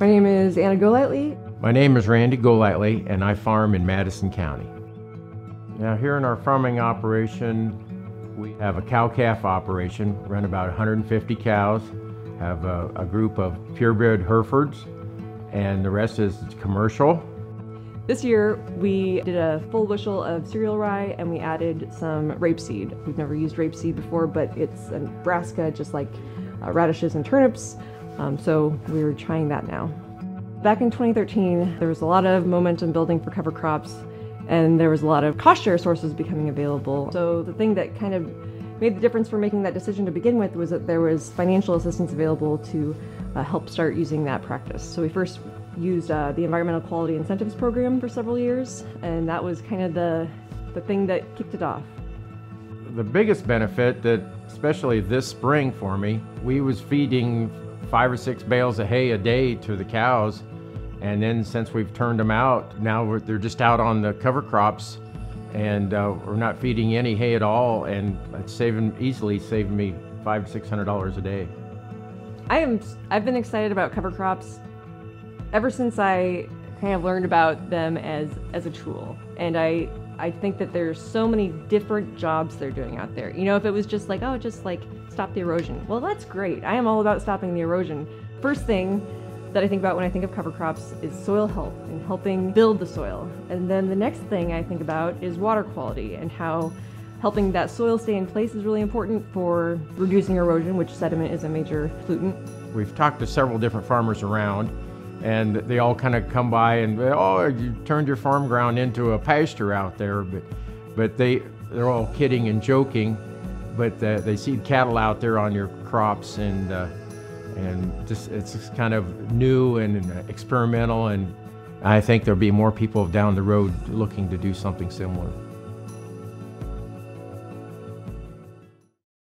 is Anna Golightly. My name is Randy Golightly, and I farm in Madison County. Now, here in our farming operation, we have a cow calf operation, run about 150 cows, have a, a group of purebred Herefords, and the rest is commercial. This year, we did a full bushel of cereal rye and we added some rapeseed. We've never used rapeseed before, but it's a brassica just like uh, radishes and turnips, um, so we're trying that now. Back in 2013, there was a lot of momentum building for cover crops, and there was a lot of cost share sources becoming available. So the thing that kind of made the difference for making that decision to begin with was that there was financial assistance available to uh, help start using that practice. So we first used uh, the Environmental Quality Incentives Program for several years, and that was kind of the, the thing that kicked it off. The biggest benefit that, especially this spring for me, we was feeding five or six bales of hay a day to the cows, and then since we've turned them out, now they're just out on the cover crops, and uh, we're not feeding any hay at all, and it's saving easily saving me five six hundred dollars a day. I am. I've been excited about cover crops ever since I kind of learned about them as as a tool, and I I think that there's so many different jobs they're doing out there. You know, if it was just like oh, just like stop the erosion, well, that's great. I am all about stopping the erosion. First thing that I think about when I think of cover crops is soil health and helping build the soil. And then the next thing I think about is water quality and how helping that soil stay in place is really important for reducing erosion, which sediment is a major pollutant. We've talked to several different farmers around and they all kind of come by and oh you turned your farm ground into a pasture out there but but they they're all kidding and joking but uh, they see cattle out there on your crops and uh, and just it's just kind of new and experimental and I think there'll be more people down the road looking to do something similar.